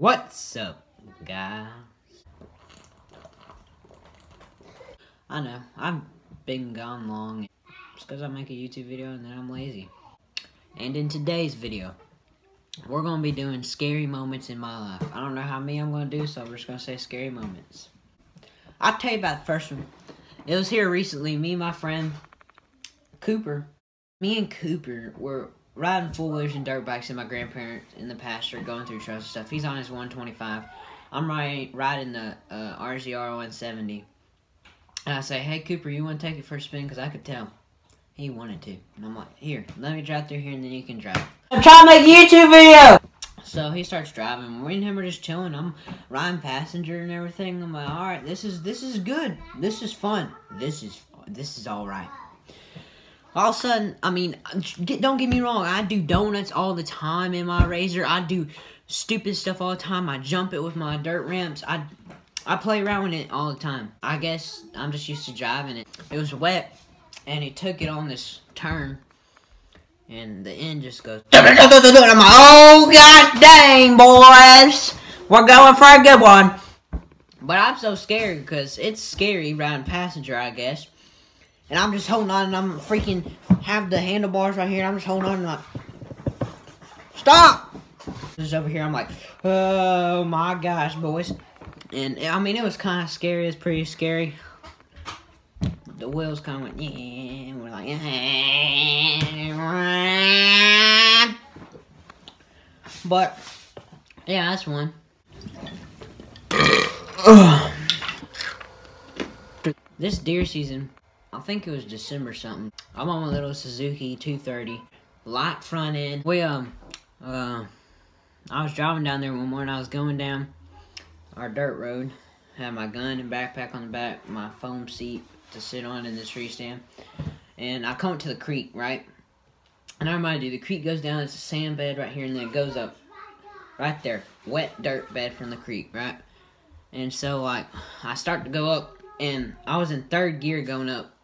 What's up, guys? I know, I've been gone long. It's because I make a YouTube video and then I'm lazy. And in today's video, we're going to be doing scary moments in my life. I don't know how many I'm going to do, so we're just going to say scary moments. I'll tell you about the first one. It was here recently, me and my friend, Cooper. Me and Cooper were riding full wheelers and dirt bikes in my grandparents in the pasture, going through trails and stuff. He's on his 125. I'm riding, riding the uh, RZR 170. And I say, hey, Cooper, you want to take it for a spin? Because I could tell he wanted to. And I'm like, here, let me drive through here and then you can drive. I'm trying to make a YouTube video! So he starts driving. Me and him are just chilling. I'm riding passenger and everything. I'm like, all right, this is this is good. This is fun. This is this is all right. All of a sudden, I mean, don't get me wrong. I do donuts all the time in my RZR. I do stupid stuff all the time. I jump it with my dirt ramps. I I play around with it all the time. I guess I'm just used to driving it. It was wet, and it took it on this turn and the end just goes. I'm like, oh god dang, boys, we're going for a good one. But I'm so scared because it's scary riding passenger, I guess. And I'm just holding on, and I'm freaking have the handlebars right here. I'm just holding on, and like, stop. Just over here, I'm like, oh my gosh, boys. And I mean, it was kind of scary. It's pretty scary the wheels kind of went, yeah, we're like, yeah. But, yeah, that's one. this deer season, I think it was December something. I'm on my little Suzuki 230, light front end. We, um, uh, I was driving down there one morning, I was going down our dirt road, had my gun and backpack on the back, my foam seat, to sit on in the tree stand. And I come to the creek, right? And I remind you, the creek goes down, it's a sand bed right here, and then it goes up right there. Wet dirt bed from the creek, right? And so, like, I start to go up, and I was in third gear going up,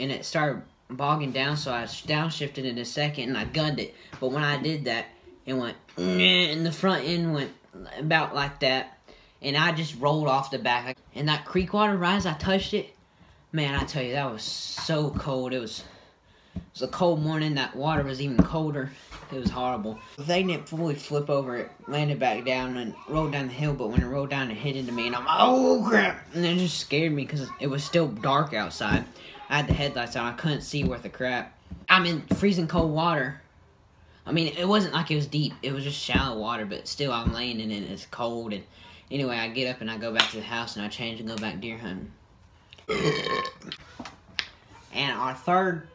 and it started bogging down, so I downshifted in a second, and I gunned it. But when I did that, it went, and the front end went about like that, and I just rolled off the back. And that creek water rise, I touched it, Man, I tell you, that was so cold. It was, it was a cold morning. That water was even colder. It was horrible. The thing didn't fully flip over. It landed back down and rolled down the hill. But when it rolled down, it hit into me. And I'm like, oh, crap. And it just scared me because it was still dark outside. I had the headlights on. I couldn't see worth a crap. I'm in freezing cold water. I mean, it wasn't like it was deep. It was just shallow water. But still, I'm laying in it. It's cold. And anyway, I get up and I go back to the house. And I change and go back deer hunting and our third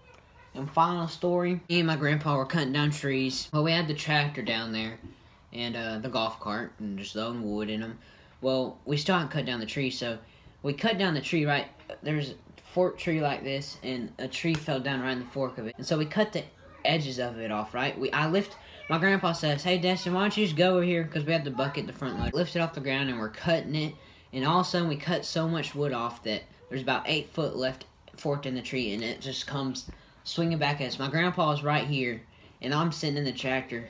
and final story, me and my grandpa were cutting down trees. Well, we had the tractor down there and uh, the golf cart and just throwing wood in them. Well, we still hadn't cut down the tree, so we cut down the tree right, there's a fork tree like this, and a tree fell down right in the fork of it. And so we cut the edges of it off, right? We I lift, my grandpa says, hey, Deston, why don't you just go over here, because we had the bucket, the front load. Lift it off the ground, and we're cutting it, and all of a sudden we cut so much wood off that there's about eight foot left forked in the tree, and it just comes swinging back at us. My grandpa is right here, and I'm sitting in the tractor,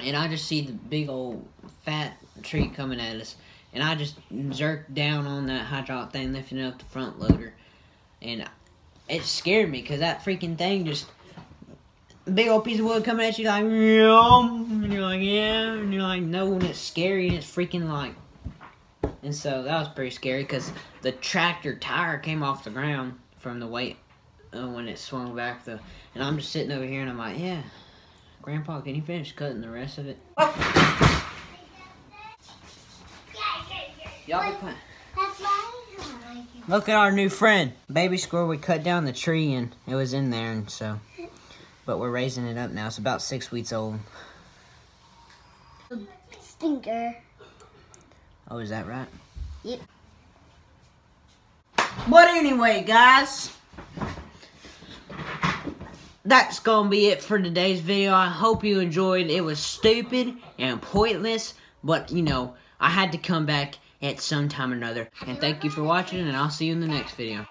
and I just see the big old fat tree coming at us, and I just jerk down on that hydraulic thing, lifting up the front loader, and it scared me because that freaking thing just big old piece of wood coming at you like, and you're like, yeah, and you're like, no, and it's scary, and it's freaking like and so that was pretty scary because the tractor tire came off the ground from the weight uh, when it swung back. though. And I'm just sitting over here and I'm like, yeah, Grandpa, can you finish cutting the rest of it? Y'all be quiet. Look at our new friend. Baby squirrel, we cut down the tree and it was in there and so. But we're raising it up now. It's about six weeks old. Stinker. Oh, is that right? Yep. But anyway, guys, that's gonna be it for today's video. I hope you enjoyed. It was stupid and pointless, but you know, I had to come back at some time or another. And thank you for watching, and I'll see you in the next video.